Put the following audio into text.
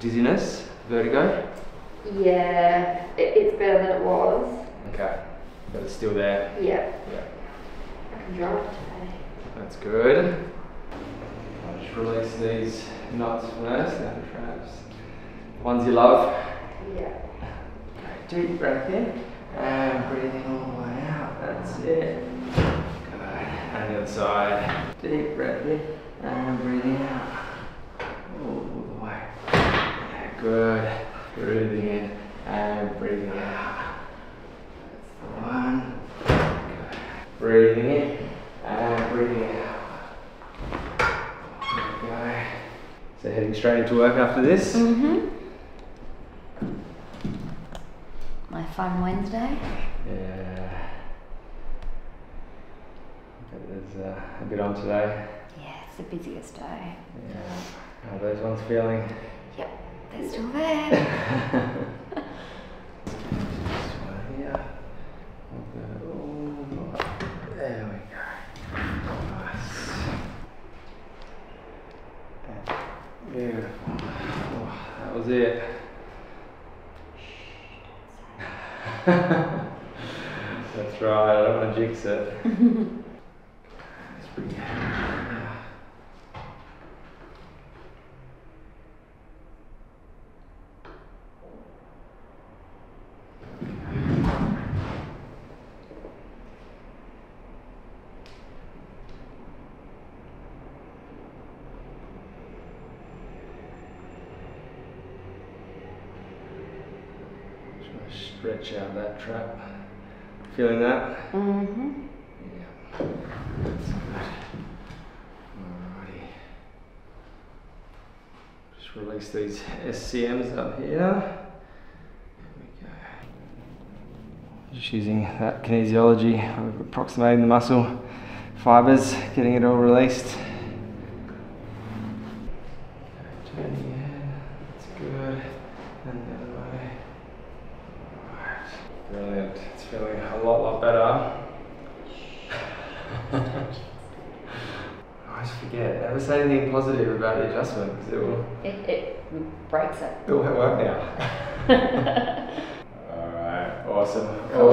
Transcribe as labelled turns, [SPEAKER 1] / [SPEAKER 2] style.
[SPEAKER 1] Dizziness? Vertigo?
[SPEAKER 2] Yeah, it, it's better than it was.
[SPEAKER 1] Okay. But it's still there.
[SPEAKER 2] Yeah,
[SPEAKER 1] Yeah.
[SPEAKER 2] I can drive today.
[SPEAKER 1] That's good. I'll just release these knots first, the traps. Ones you love.
[SPEAKER 2] Yeah.
[SPEAKER 1] Deep breath in and breathing all the way out. That's it. Good. And the other side. Deep breath in and breathing out. All the way. Yeah, good. Breathing in and breathing out. That's the one. Good. Breathing in and breathing out. Go. So heading straight into work after this.
[SPEAKER 2] Mm-hmm. My fun Wednesday.
[SPEAKER 1] Yeah. There's uh, a bit on today.
[SPEAKER 2] Yeah, it's the busiest day.
[SPEAKER 1] Yeah. How are those ones feeling?
[SPEAKER 2] Yep, they're still there.
[SPEAKER 1] This here. We'll go all the- There we go. Nice. And Beautiful. Oh, that was it. That's right, I don't want to jinx it. stretch out that trap. Feeling that?
[SPEAKER 2] Mm-hmm.
[SPEAKER 1] Yeah. That's good. Alrighty. Just release these SCMs up here. There we go. Just using that kinesiology of approximating the muscle fibers, getting it all released. Turning head, that's good. And the other way. Alright. Brilliant. It's feeling a lot, lot better. I always forget. Never say anything positive about the adjustment because it will,
[SPEAKER 2] It, it breaks it.
[SPEAKER 1] it will work now. Alright, awesome. All
[SPEAKER 2] Cool.